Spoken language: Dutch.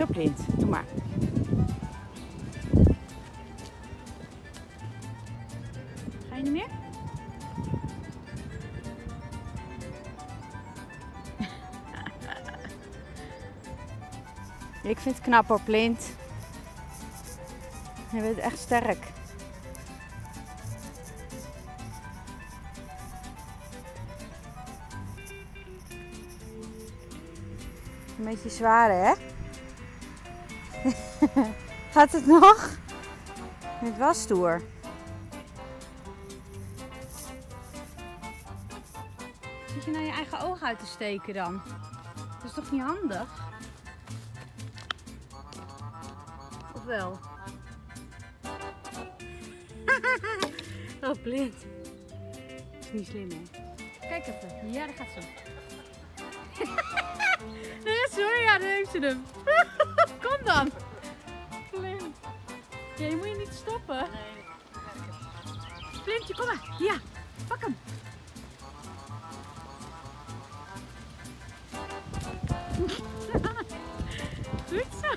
Blind. Doe maar. Ga je niet meer? Ik vind het knap hoor, Blind. Je bent echt sterk. Een beetje zwaar, hè? Gaat het nog? Het was stoer. Zit je nou je eigen oog uit te steken dan? Dat is toch niet handig? Of wel? oh, blind. Dat is niet slim, hè? Kijk even. Ja, daar gaat ze. nee, sorry. Ja, daar heeft ze hem. Kom dan. Blind. Ja, je moet je niet stoppen. Blindje, kom maar. Ja, pak hem. Goed zo.